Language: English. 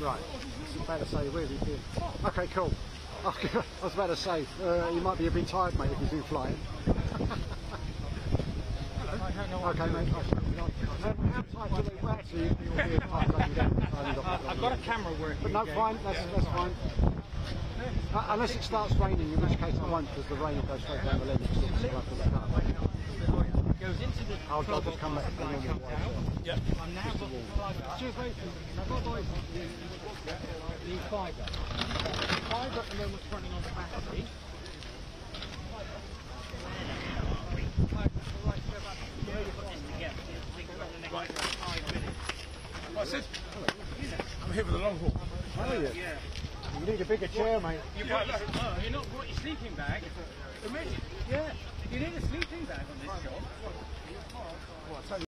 Right. I was about to say, really did. Okay, cool. I was about to say, uh, you might be a bit tired, mate, if you've been flying. okay, mate. Um, how tight do they wear? So you, be a tight. I've got a camera working. But no, again. fine. That's, that's fine. Uh, unless it starts raining, in which case I won't, because the rain goes straight down the lens. So it's like the car. Goes into the I'll, I'll just come back to the I normal come way. down. Yep. I'm now got the fibre. Cheers. The fibre. Fibre running on the battery. I'm here for the long haul. Are you? You need a bigger chair, mate. You your, oh, you're not brought your sleeping bag. Yeah, you need a